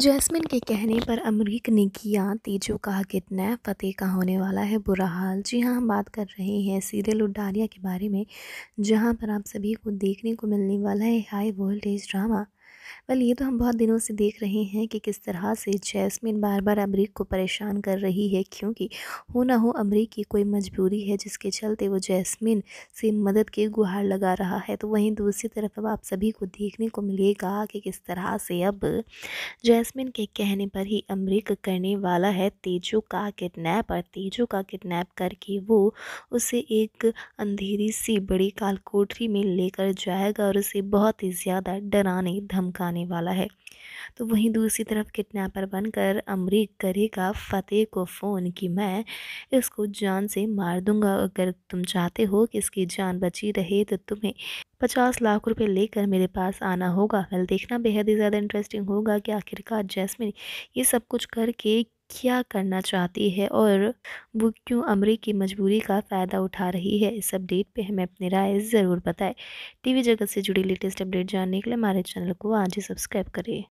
Jasmine के कहने पर अमरीक ने किया तेजो का किडनैप फतेह का होने वाला है बुरा हाल। जी हाँ हम बात कर रहे हैं सीरियल उडारिया के बारे में, जहाँ पर आप सभी को देखने को मिलने वाला है हाई वोल्टेज ड्रामा। वेल, ये तो हम बहुत दिनों से देख रहे हैं कि किस तरह से जैस्मिन बार बार अमरीक को परेशान कर रही है, क्योंकि हो ना हो अमरीक की कोई मजबूरी है जिसके चलते वो जैस्मिन से मदद के गुहार लगा रहा है। तो वहीं दूसरी तरफ़ अब आप सभी को देखने को मिलेगा कि किस तरह से अब जैस्मिन के कहने पर ही अमरीक करने वाला है। तेजो का किडनैप और तेजो का किडनैप करके वो उसे एक अंधेरी सी बड़ी काल कोठरी में लेकर जाएगा और उसे बहुत ही ज़्यादा डराने आने वाला है। तो वहीं दूसरी तरफ़ किडनैपर बनकर अमरीक करेगा फ़तेह को फ़ोन कि मैं इसको जान से मार दूँगा। अगर तुम चाहते हो कि इसकी जान बची रहे तो तुम्हें पचास लाख रुपए लेकर मेरे पास आना होगा। कल देखना, बेहद ही ज़्यादा इंटरेस्टिंग होगा कि आखिरकार जैसमिन ये सब कुछ करके क्या करना चाहती है और वो क्यों अमरी की मजबूरी का फ़ायदा उठा रही है, इस अपडेट पे हमें अपनी राय ज़रूर बताएँ। टीवी जगत से जुड़ी लेटेस्ट अपडेट जानने के लिए हमारे चैनल को आज ही सब्सक्राइब करें।